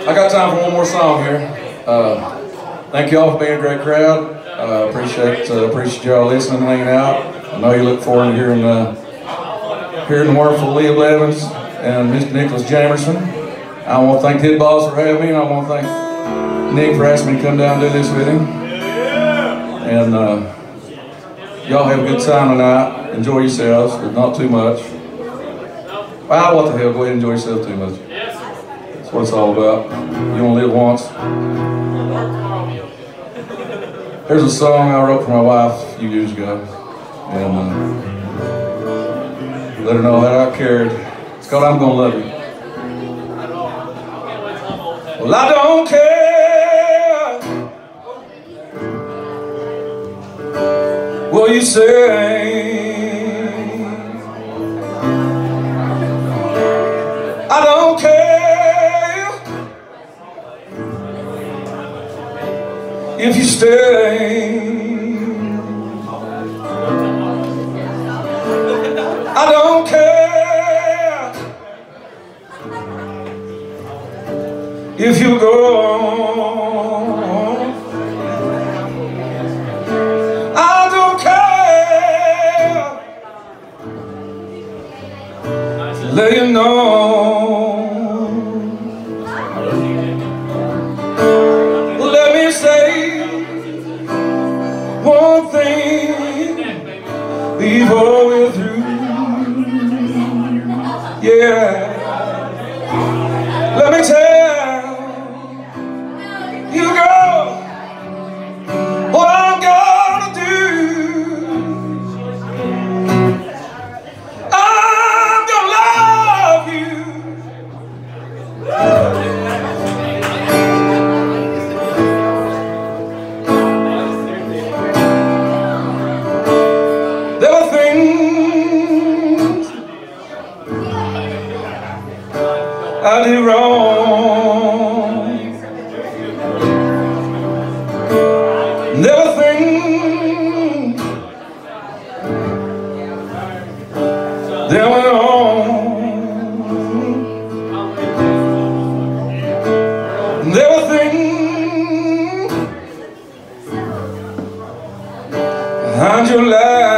I got time for one more song here. Uh, thank y'all for being a great crowd. Uh, appreciate uh, appreciate y'all listening hanging out. I know you look forward to hearing uh, hearing the wonderful Leah Blevins and Mr. Nicholas Jamerson. I want to thank Tidball's for having me, and I want to thank Nick for asking me to come down and do this with him. And uh, y'all have a good time tonight. Enjoy yourselves, but not too much. Well, what the hell, go ahead and enjoy yourself too much. That's what it's all about. You only live once. Here's a song I wrote for my wife a few years ago. And uh, let her know that I cared. It's called I'm Gonna Love You. Well, I don't care what you say. If you stay. I don't care if you go. Through. Yeah. That went on. There were things behind your life.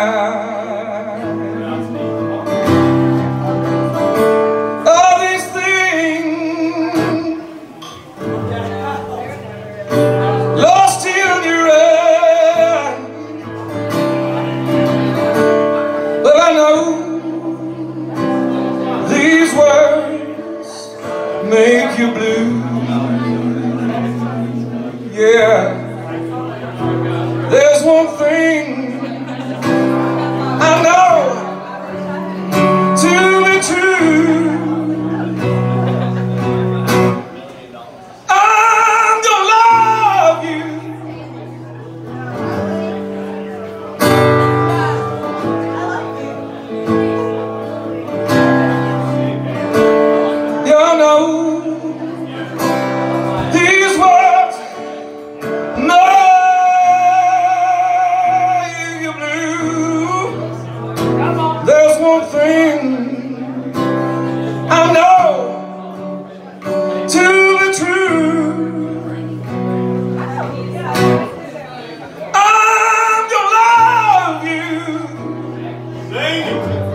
Yeah. I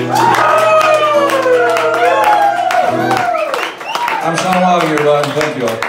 I'm Sean Whiting, everybody. Thank you all.